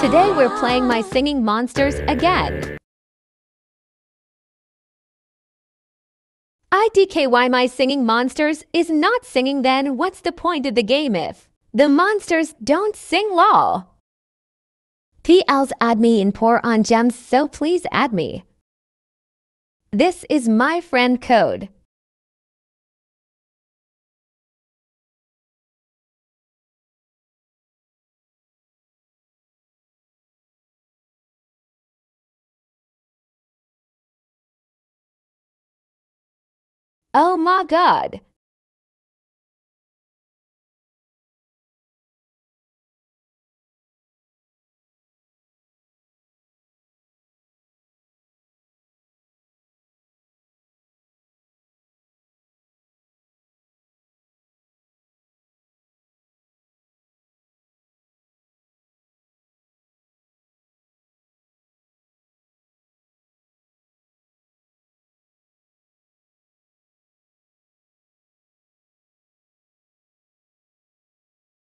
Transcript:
Today we're playing My Singing Monsters again. IDKY My Singing Monsters is not singing then what's the point of the game if the monsters don't sing lol? PLs add me in pour on gems so please add me. This is my friend code. Oh my god!